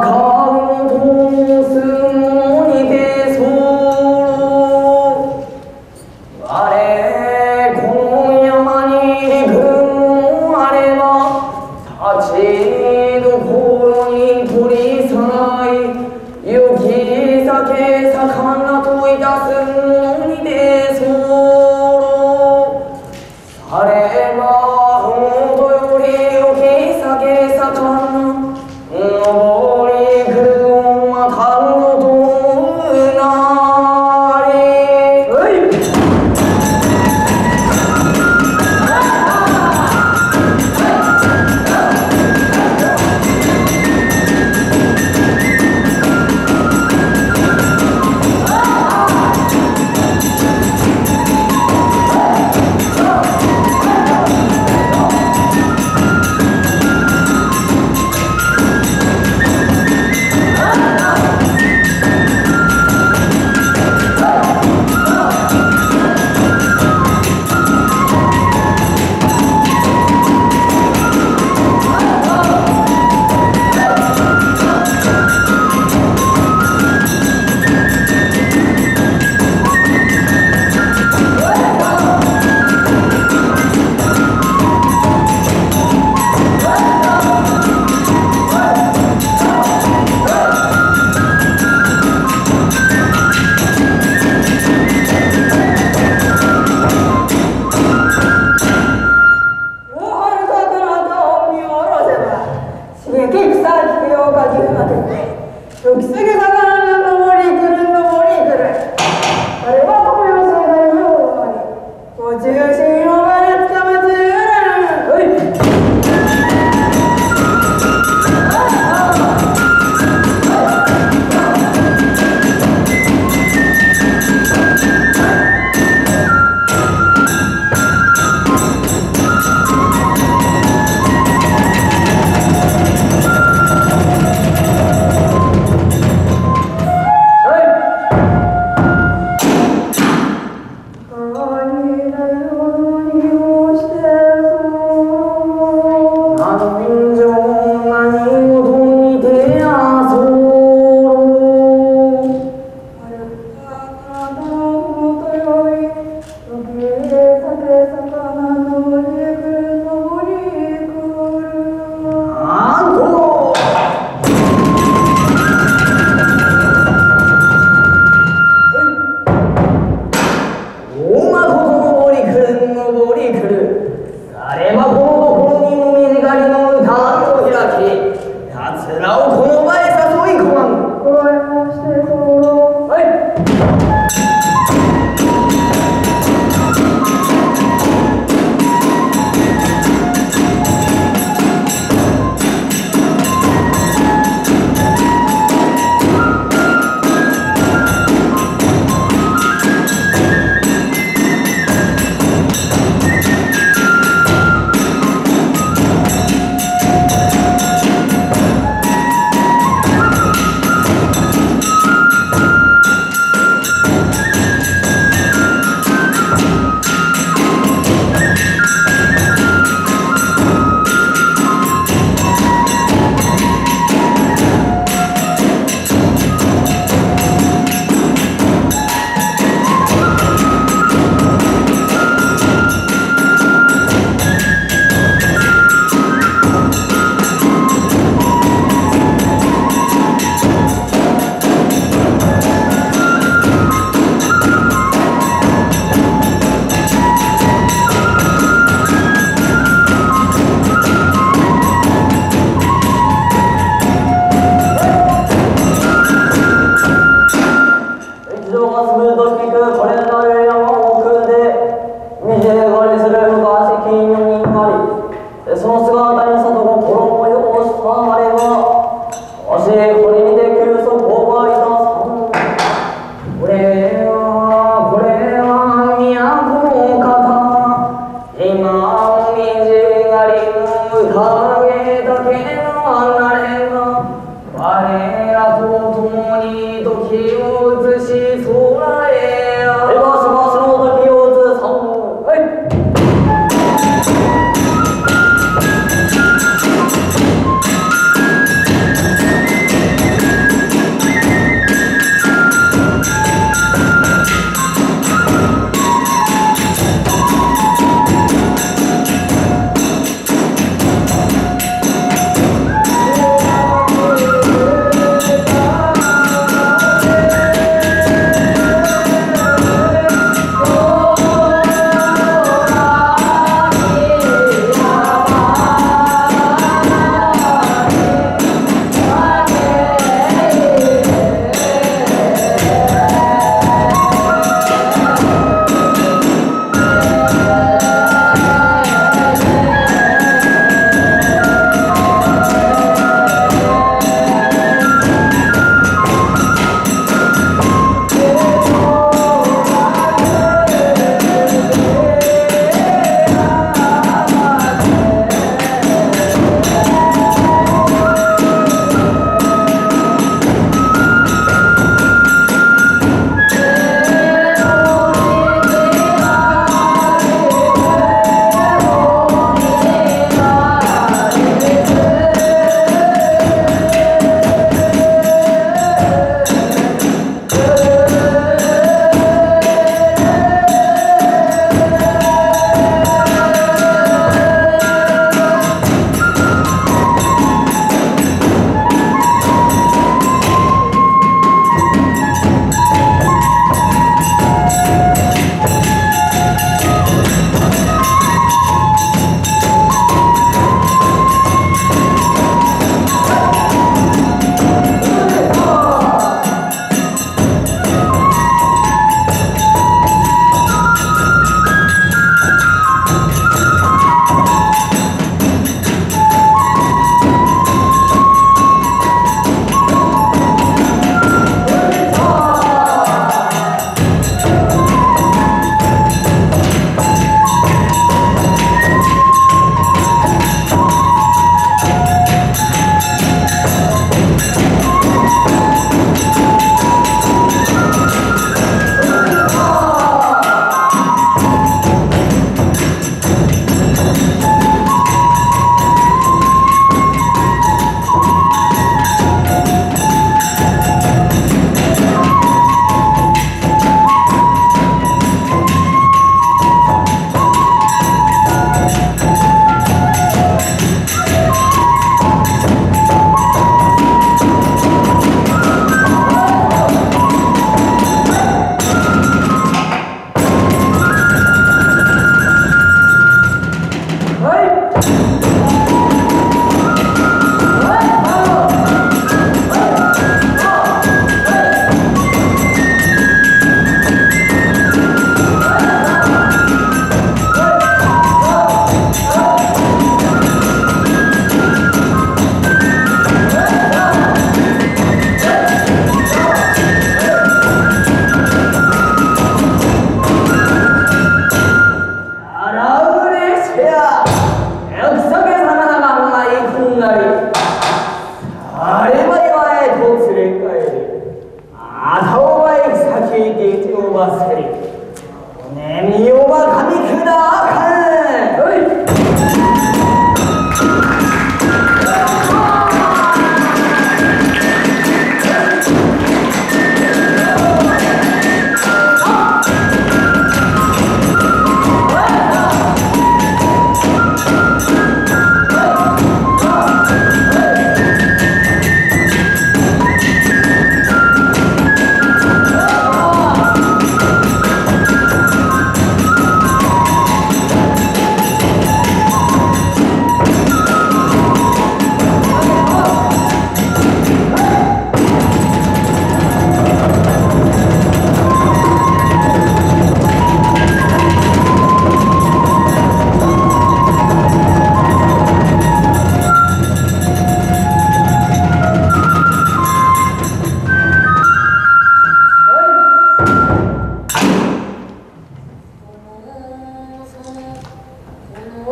call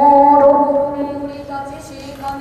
もろみたちしか